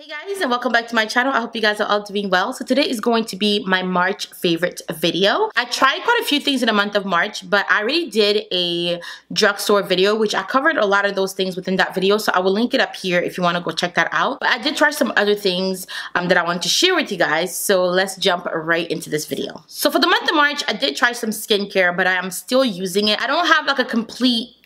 Hey guys and welcome back to my channel. I hope you guys are all doing well. So today is going to be my March favorite video. I tried quite a few things in the month of March, but I already did a drugstore video, which I covered a lot of those things within that video. So I will link it up here if you want to go check that out. But I did try some other things um, that I wanted to share with you guys. So let's jump right into this video. So for the month of March, I did try some skincare, but I am still using it. I don't have like a complete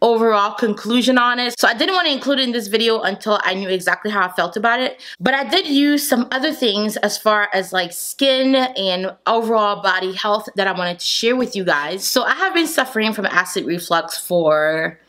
overall conclusion on it. So I didn't want to include it in this video until I knew exactly how I felt about it. But I did use some other things as far as like skin and overall body health that I wanted to share with you guys. So I have been suffering from acid reflux for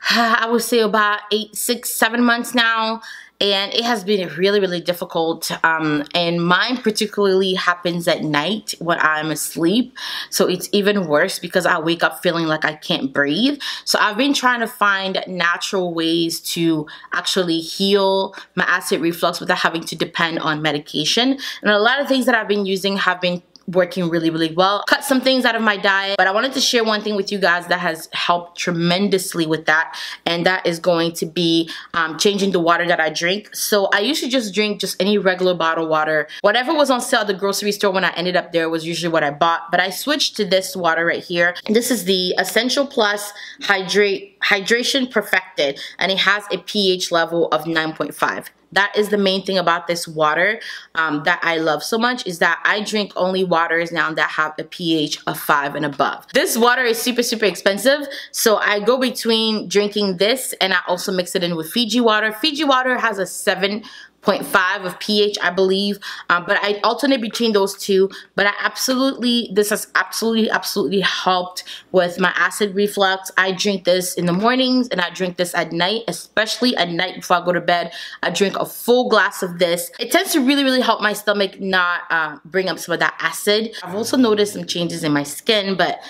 I would say about eight, six, seven months now and it has been really really difficult um, and mine particularly happens at night when I'm asleep. So it's even worse because I wake up feeling like I can't breathe. So I've been trying to find natural ways to actually heal my acid reflux without having to depend on medication. And a lot of things that I've been using have been working really, really well. Cut some things out of my diet, but I wanted to share one thing with you guys that has helped tremendously with that, and that is going to be um, changing the water that I drink. So I used to just drink just any regular bottled water. Whatever was on sale at the grocery store when I ended up there was usually what I bought, but I switched to this water right here. This is the Essentia Plus Hydrate Hydration Perfected, and it has a pH level of 9.5 that is the main thing about this water um, that I love so much is that I drink only waters now that have a pH of 5 and above. This water is super, super expensive. So I go between drinking this and I also mix it in with Fiji water. Fiji water has a 7 0.5 of pH, I believe. Um, but I alternate between those two. But I absolutely, this has absolutely, absolutely helped with my acid reflux. I drink this in the mornings and I drink this at night, especially at night before I go to bed. I drink a full glass of this. It tends to really, really help my stomach not uh, bring up some of that acid. I've also noticed some changes in my skin, but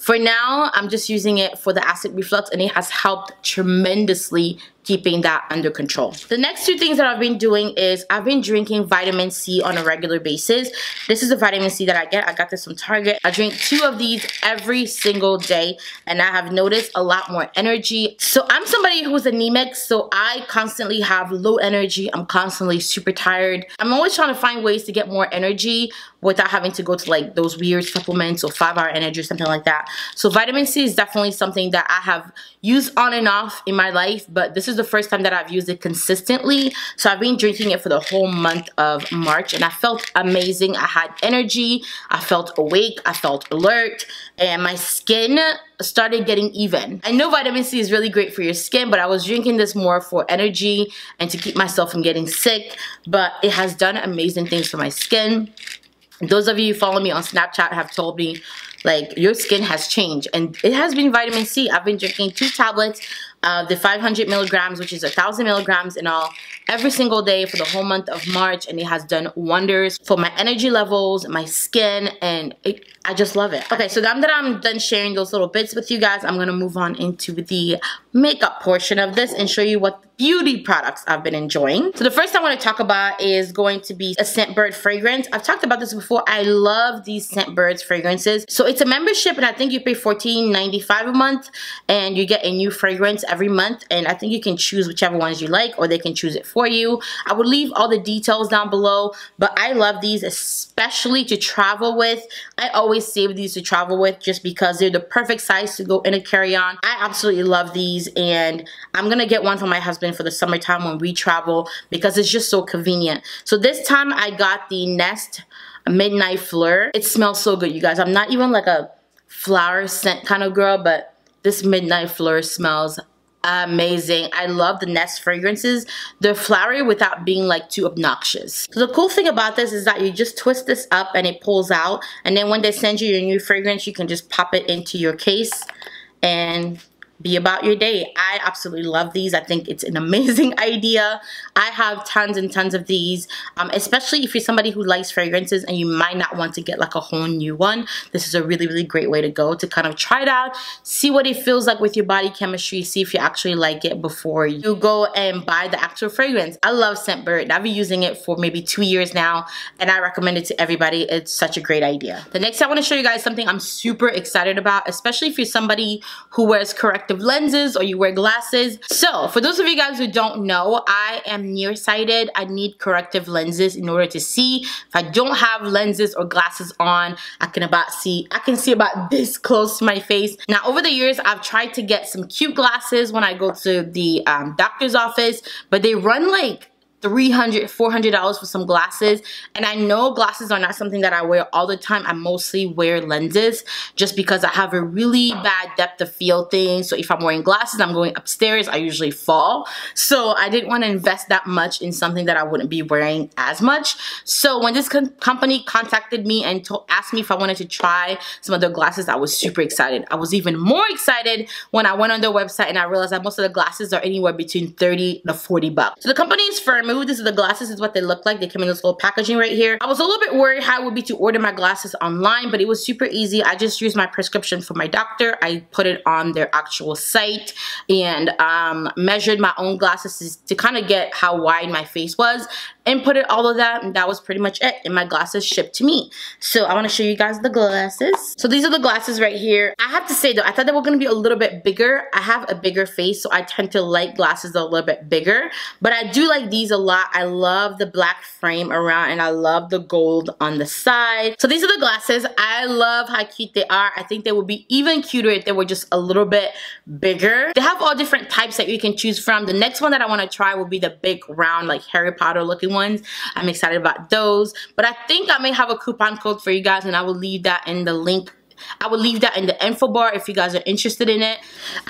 for now, I'm just using it for the acid reflux and it has helped tremendously keeping that under control. The next two things that I've been doing is I've been drinking vitamin C on a regular basis. This is the vitamin C that I get. I got this from Target. I drink two of these every single day and I have noticed a lot more energy. So I'm somebody who's anemic, so I constantly have low energy. I'm constantly super tired. I'm always trying to find ways to get more energy without having to go to like those weird supplements or five hour energy or something like that. So vitamin C is definitely something that I have used on and off in my life, but this is the first time that I've used it consistently. So I've been drinking it for the whole month of March and I felt amazing. I had energy, I felt awake, I felt alert, and my skin started getting even. I know vitamin C is really great for your skin, but I was drinking this more for energy and to keep myself from getting sick, but it has done amazing things for my skin. Those of you who follow me on Snapchat have told me like your skin has changed and it has been vitamin C. I've been drinking two tablets uh, the 500 milligrams, which is a thousand milligrams in all, every single day for the whole month of March, and it has done wonders for my energy levels, my skin, and it, I just love it. Okay, so now that I'm done sharing those little bits with you guys, I'm gonna move on into the makeup portion of this and show you what beauty products I've been enjoying. So the first I want to talk about is going to be a Scentbird fragrance. I've talked about this before. I love these Scentbirds fragrances. So it's a membership and I think you pay $14.95 a month and you get a new fragrance every month and I think you can choose whichever ones you like or they can choose it for you. I will leave all the details down below but I love these especially to travel with. I always save these to travel with just because they're the perfect size to go in a carry-on. I absolutely love these and I'm gonna get one for my husband for the summertime when we travel because it's just so convenient. So this time I got the Nest Midnight Fleur. It smells so good you guys. I'm not even like a flower scent kind of girl but this Midnight Fleur smells amazing. I love the Nest fragrances. They're flowery without being like too obnoxious. So the cool thing about this is that you just twist this up and it pulls out and then when they send you your new fragrance you can just pop it into your case and be about your day. I absolutely love these. I think it's an amazing idea. I have tons and tons of these, um, especially if you're somebody who likes fragrances and you might not want to get like a whole new one. This is a really, really great way to go to kind of try it out, see what it feels like with your body chemistry, see if you actually like it before you go and buy the actual fragrance. I love Scentbird. I've been using it for maybe two years now and I recommend it to everybody. It's such a great idea. The next I want to show you guys something I'm super excited about, especially if you're somebody who wears correct lenses or you wear glasses. So for those of you guys who don't know, I am nearsighted. I need corrective lenses in order to see. If I don't have lenses or glasses on, I can about see, I can see about this close to my face. Now over the years, I've tried to get some cute glasses when I go to the um, doctor's office, but they run like 300 $400 for some glasses. And I know glasses are not something that I wear all the time. I mostly wear lenses just because I have a really bad depth of field thing. So if I'm wearing glasses I'm going upstairs I usually fall. So I didn't want to invest that much in something that I wouldn't be wearing as much. So when this company contacted me and asked me if I wanted to try some of their glasses I was super excited. I was even more excited when I went on their website and I realized that most of the glasses are anywhere between 30 to 40 bucks. So the company is firm remove this is the glasses is what they look like. They come in this little packaging right here. I was a little bit worried how it would be to order my glasses online but it was super easy. I just used my prescription from my doctor. I put it on their actual site and um, measured my own glasses to kind of get how wide my face was inputted all of that. And that was pretty much it. And my glasses shipped to me. So i want to show you guys the glasses. So these are the glasses right here. I have to say though i thought they were going to be a little bit bigger. I have a bigger face so i tend to like glasses a little bit bigger. But i do like these a lot. I love the black frame around and i love the gold on the side. So these are the glasses. I love how cute they are. I think they would be even cuter if they were just a little bit bigger. They have all different types that you can choose from. The next one that i want to try will be the big round like harry potter looking ones. I'm excited about those. But I think I may have a coupon code for you guys and I will leave that in the link I will leave that in the info bar if you guys are interested in it.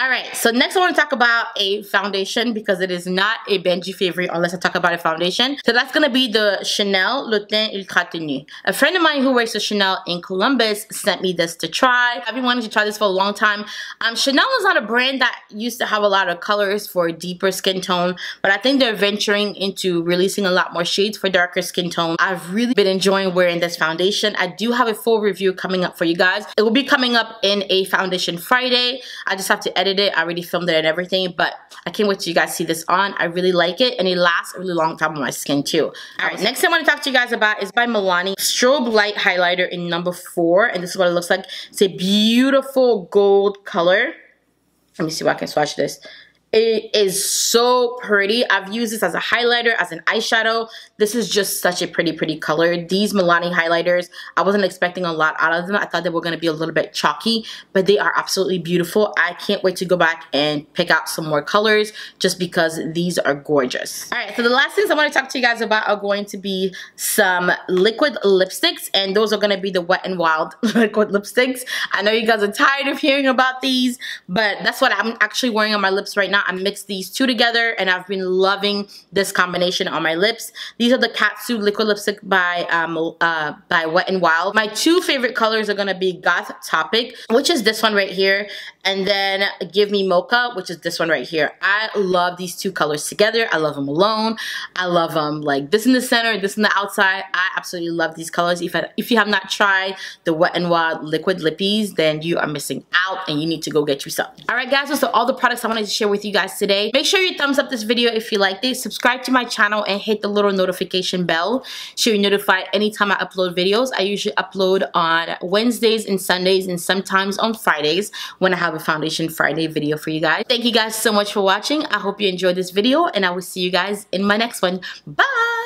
Alright, so next I want to talk about a foundation because it is not a Benji favorite unless I talk about a foundation. So that's going to be the Chanel Le Teint Ultra Tenue. A friend of mine who works the Chanel in Columbus sent me this to try. I've been wanting to try this for a long time. Um, Chanel is not a brand that used to have a lot of colors for deeper skin tone, but I think they're venturing into releasing a lot more shades for darker skin tone. I've really been enjoying wearing this foundation. I do have a full review coming up for you guys. It will be coming up in a foundation Friday. I just have to edit it. I already filmed it and everything, but I can't wait till you guys see this on. I really like it and it lasts a really long time on my skin too. All right, next thing I want to talk to you guys about is by Milani. Strobe Light Highlighter in number four. And this is what it looks like. It's a beautiful gold color. Let me see if I can swatch this. It is so pretty. I've used this as a highlighter, as an eyeshadow. This is just such a pretty, pretty color. These Milani highlighters, I wasn't expecting a lot out of them. I thought they were going to be a little bit chalky, but they are absolutely beautiful. I can't wait to go back and pick out some more colors just because these are gorgeous. All right, so the last things I want to talk to you guys about are going to be some liquid lipsticks, and those are going to be the Wet n Wild liquid lipsticks. I know you guys are tired of hearing about these, but that's what I'm actually wearing on my lips right now I mixed these two together and I've been loving this combination on my lips. These are the Catsuit Liquid Lipstick by um, uh, by Wet n Wild. My two favorite colors are going to be Goth Topic, which is this one right here, and then Give Me Mocha, which is this one right here. I love these two colors together. I love them alone. I love them like this in the center, this in the outside. I absolutely love these colors. If, I, if you have not tried the Wet n Wild Liquid Lippies, then you are missing out and you need to go get you some. Alright guys, are all the products I wanted to share with you guys today. Make sure you thumbs up this video if you liked it. Subscribe to my channel and hit the little notification bell so you're notified anytime I upload videos. I usually upload on Wednesdays and Sundays and sometimes on Fridays when I have a Foundation Friday video for you guys. Thank you guys so much for watching. I hope you enjoyed this video and I will see you guys in my next one. Bye!